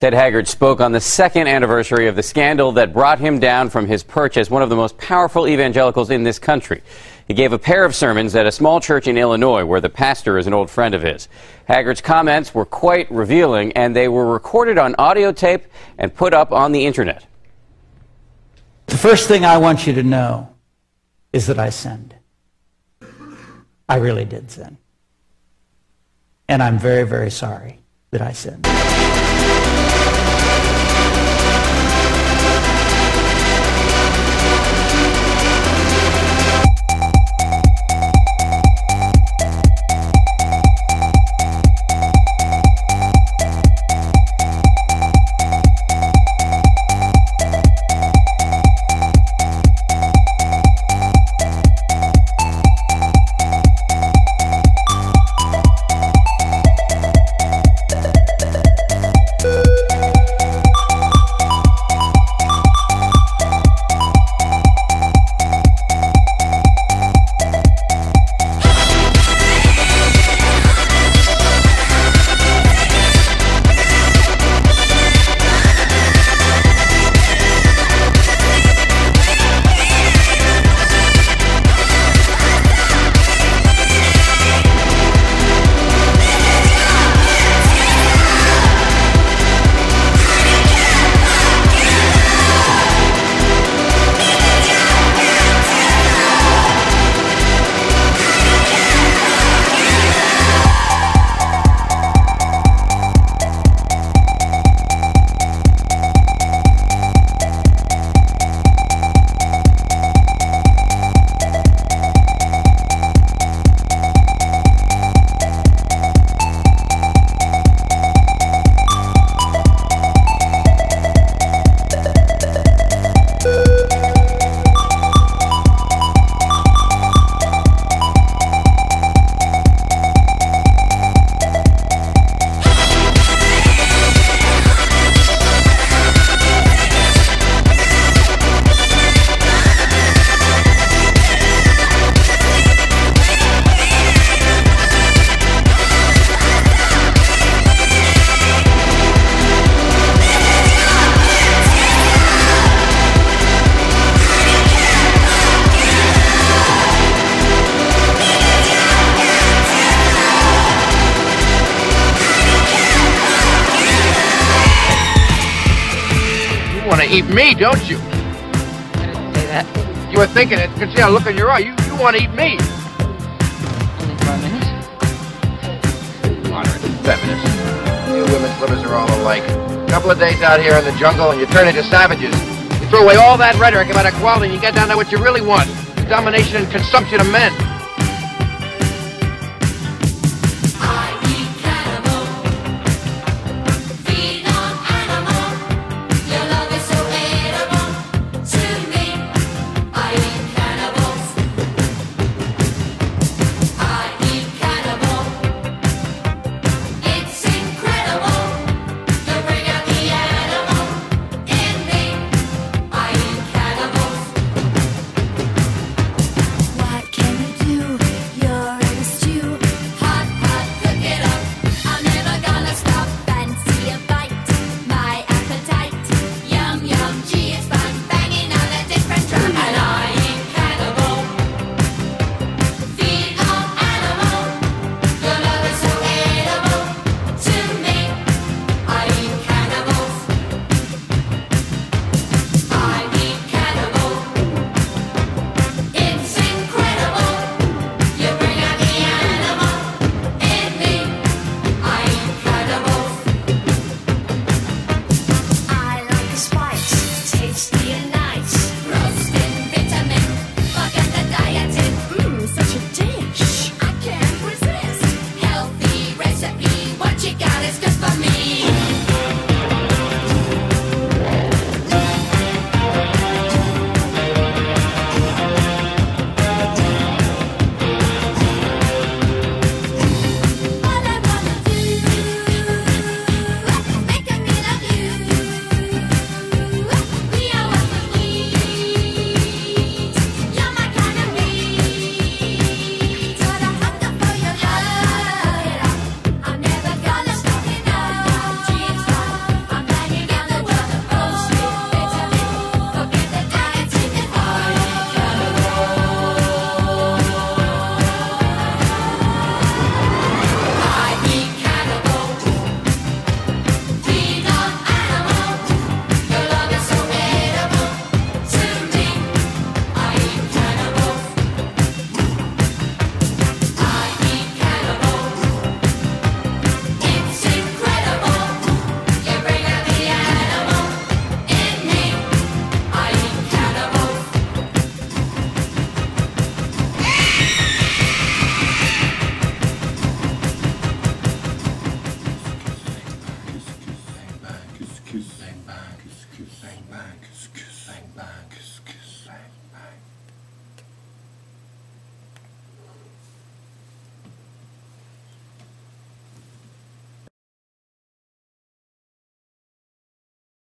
Ted Haggard spoke on the second anniversary of the scandal that brought him down from his perch as one of the most powerful evangelicals in this country. He gave a pair of sermons at a small church in Illinois where the pastor is an old friend of his. Haggard's comments were quite revealing and they were recorded on audio tape and put up on the internet. The first thing I want you to know is that I sinned. I really did sin. And I'm very, very sorry that I sinned. To eat me, don't you? I didn't say that. You were thinking it. You can see how look in your eye. You, you want to eat me. Only for a minute. Moderate feminist. You women's livers are all alike. A couple of days out here in the jungle and you turn into savages. You throw away all that rhetoric about equality and you get down to what you really want. Domination and consumption of men.